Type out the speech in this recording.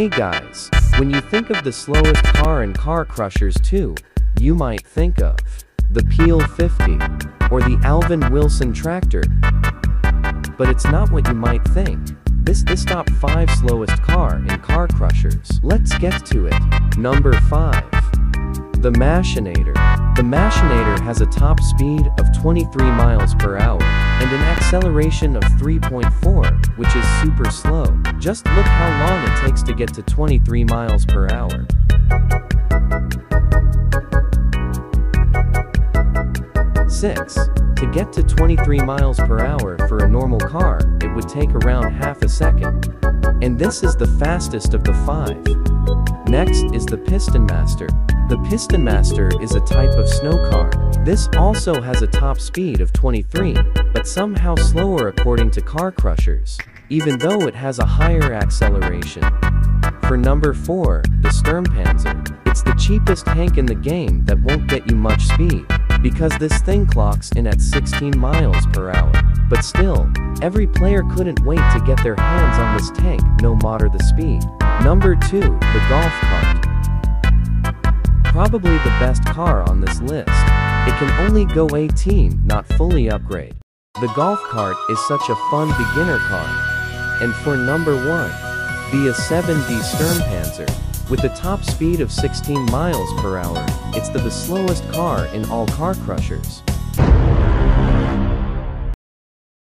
Hey guys, when you think of the slowest car in Car Crushers 2, you might think of the Peel 50 or the Alvin Wilson tractor. But it's not what you might think. This is top 5 slowest car in Car Crushers. Let's get to it. Number 5. The Machinator. The Machinator has a top speed of 23 miles per hour and an acceleration of 3.4, which is super slow. Just look how long it takes to get to 23 miles per hour. Six. To get to 23 miles per hour for a normal car, it would take around half a second. And this is the fastest of the five. Next is the Piston Master. The Piston Master is a type of snow car. This also has a top speed of 23, but somehow slower according to car crushers, even though it has a higher acceleration. For number 4, the Sturmpanzer. It's the cheapest tank in the game that won't get you much speed, because this thing clocks in at 16 miles per hour. But still, every player couldn't wait to get their hands on this tank no matter the speed. Number 2, the Golf Cart. Probably the best car on this list. It can only go 18, not fully upgrade. The Golf Cart is such a fun beginner car. And for number 1, the A7V Sturmpanzer. With a top speed of 16 miles per hour, it's the, the slowest car in all car crushers.